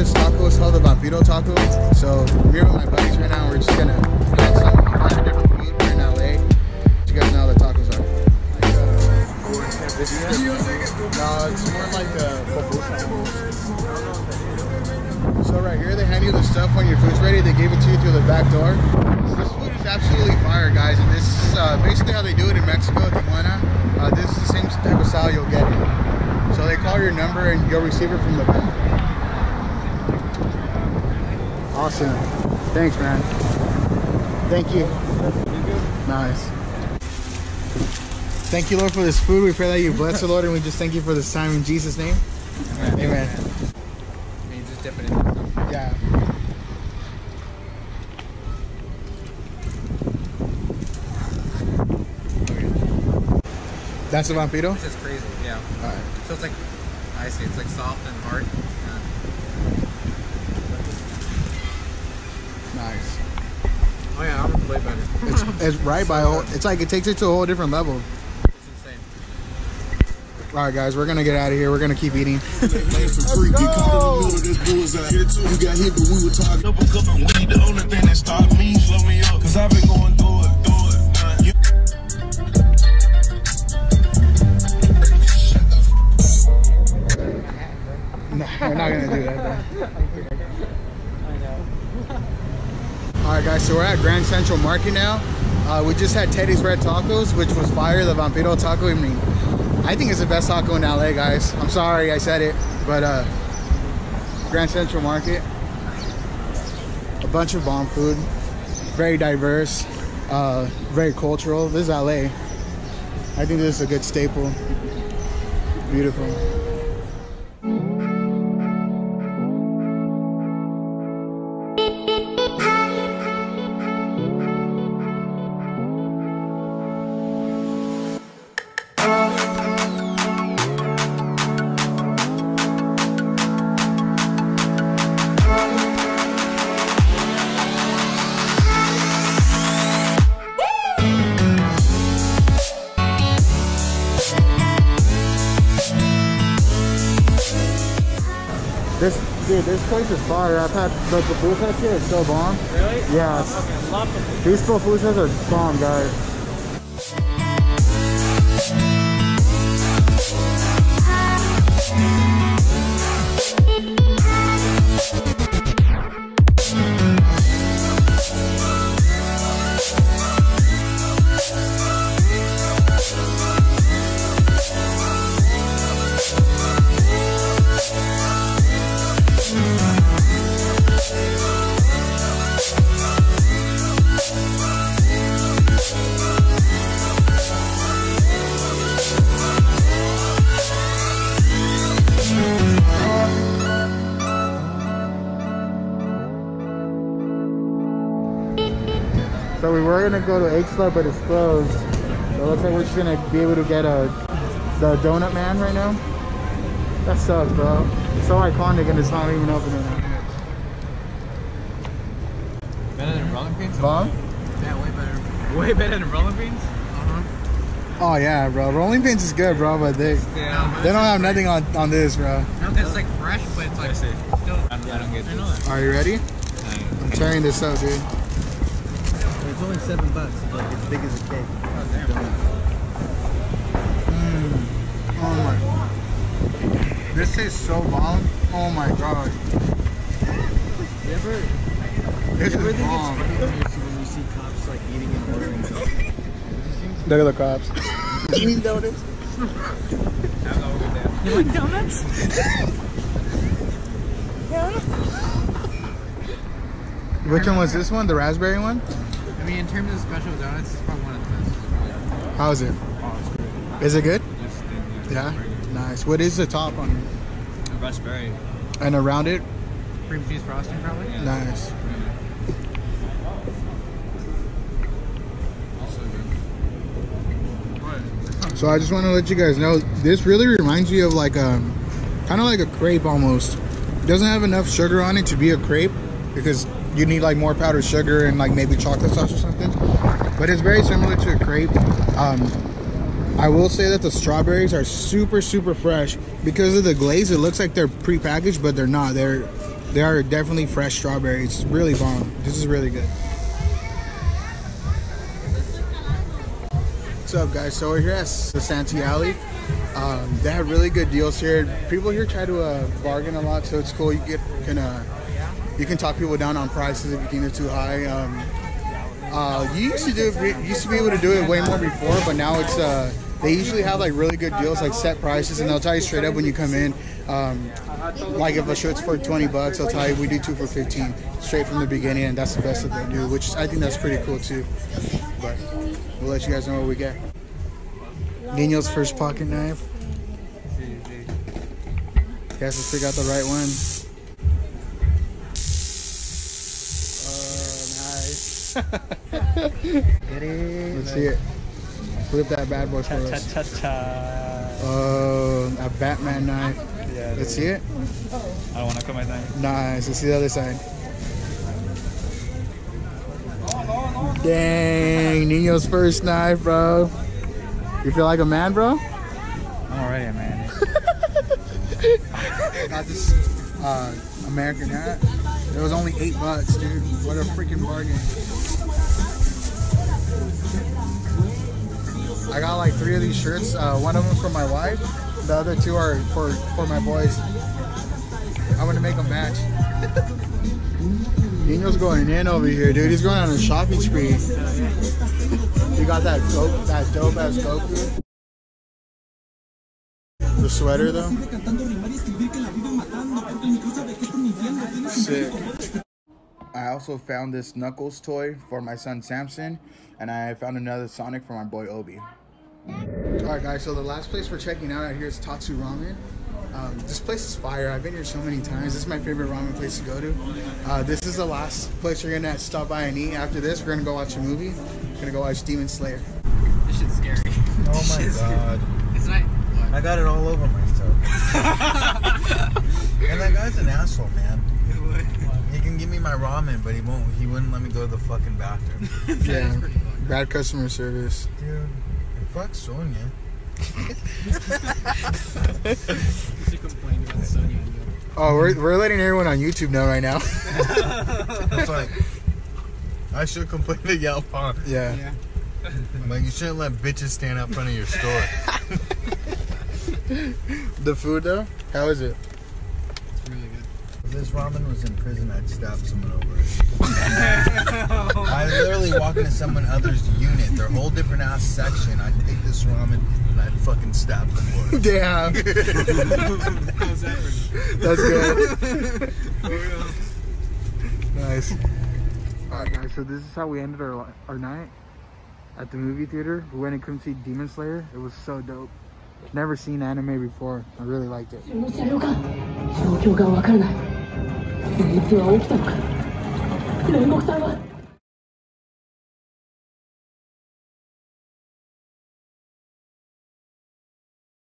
Vampiro Taco. Is called the Babido taco. So I'm here with my buddies right now. We're just gonna have some different food. We're in LA. You guys know how the tacos are. No, it's more like a So right here, they hand you the stuff when your food's ready. They gave it to you through the back door. This food is absolutely fire, guys. And this is uh, basically how they do it in Mexico, Tijuana. Uh, this is the same type of style you'll get. So they call your number and you'll receive it from the back. Awesome. Thanks, man. Thank you. Nice. Thank you, Lord, for this food. We pray that you bless the Lord, and we just thank you for this time in Jesus' name. Amen. I mean, just dip it in. Yeah. That's a vampiro? It's just crazy, yeah. So it's like, I see, it's like soft and hard. Yeah. Nice. Oh yeah, I'm way better. It's, it's right by whole, it's like it takes it to a whole different level. It's insane. Alright guys, we're gonna get out of here. We're gonna keep eating. Playing for free, get caught in the middle of this bullseye. You got hit, but we were talking. Double cup of the only thing that stopped me, slow me up. Just had Teddy's Red Tacos, which was fire, the Vampiro Taco. I mean, I think it's the best taco in LA, guys. I'm sorry I said it, but uh, Grand Central Market. A bunch of bomb food, very diverse, uh, very cultural. This is LA. I think this is a good staple. Beautiful. This dude, this place is fire. I've had the pupusas here. It's so bomb. Really? Yeah. Love them. These pupusas are bomb, guys. So we were gonna go to Eggslut, but it's closed. So it looks like we're just gonna be able to get a the donut man right now. That sucks, bro. It's so iconic and it's not even open right now. Better than rolling pins? Bomb? Yeah, way better. Way better than rolling pins? Uh-huh. Oh yeah, bro. Rolling pins is good, bro, but they Yeah. they don't have nothing on on this, bro. No, 'cause it's like fresh, but it's like still. I don't, I don't get I know that. Are you ready? I'm tearing this up, dude. It's only seven bucks. It's like as big as a cake. Hmm. Oh my. This is so bomb. Oh my god. You ever, This you ever is think bomb. it's funny when you see, when you see cops like eating and ordering donuts? Look at the cops. Eating donuts. You like donuts? Which one was this one? The raspberry one? I mean, in terms of special donuts, it's probably one of the best. How's it? Oh, it's great. Is it good? Yeah. Nice. What is the top on it? Raspberry. And around it? Cream cheese frosting, probably? Yeah. Nice. So I just want to let you guys know this really reminds me of like um, a kind of like a crepe almost. It doesn't have enough sugar on it to be a crepe because you need like more powdered sugar and like maybe chocolate sauce or something. But it's very similar to a crepe. Um, I will say that the strawberries are super super fresh because of the glaze. It looks like they're pre-packaged, but they're not. They're They are definitely fresh strawberries. It's really bomb. This is really good. What's up, guys? So we're here at the Santee Alley. Um, they have really good deals here. People here try to uh, bargain a lot, so it's cool. You get can uh, you can talk people down on prices if you think they're too high. Um, uh, you used to do used to be able to do it way more before, but now it's uh, they usually have like really good deals, like set prices, and they'll tell you straight up when you come in. Um, like if a shirt's for 20 bucks, they'll tell you we do two for 15 straight from the beginning, and that's the best that they do, which I think that's pretty cool too. But we'll let you guys know what we get. Nino's first pocket knife. He has to pick out the right one. Let's see it. Flip that bad boy for us. cha cha. Oh, a Batman knife. Yeah. Let's see it. I don't want to cut my knife. Nice. Let's see the other side. Dang, Nino's first knife, bro. You feel like a man, bro? I'm already a man. Got this uh, American hat. It was only eight bucks, dude. What a freaking bargain. I got like three of these shirts. Uh, one of them for my wife. The other two are for, for my boys. I'm gonna make them match. Nino's going in over here, dude. He's going on a shopping spree. You got that dope, that dope ass Goku. The sweater though. Sick. I also found this Knuckles toy for my son Samson, and I found another Sonic for my boy Obi. Alright guys, so the last place we're checking out out here is Tatsu Ramen. Um, this place is fire. I've been here so many times. This is my favorite ramen place to go to. Uh, this is the last place we're gonna stop by and eat. After this, we're gonna go watch a movie. We're gonna go watch Demon Slayer. This shit's scary. Oh my god. It's not. What? I got it all over myself. and that guy's an asshole, man. He can give me my ramen, but he won't. He wouldn't let me go to the fucking bathroom. Yeah, bad customer service. Dude, fuck Sonya. You should complain about Sonya. and you. Oh, we're, we're letting everyone on YouTube know right now. It's like I should complain to Yelp on. yeah. Yeah. Like you shouldn't let bitches stand out front of your store. The food though, how is it? It's really good. If this ramen was in prison, I'd stab someone over it. I literally walk into someone other's unit, their whole different ass section. I'd take this ramen and I'd fucking stab them for it. Damn, How's that for that's good. Oh, nice. All right, guys. So this is how we ended our our night at the movie theater. We went and couldn't see Demon Slayer. It was so dope. Never seen anime before. I really liked it. 全滅は起きたのか？煉獄さんは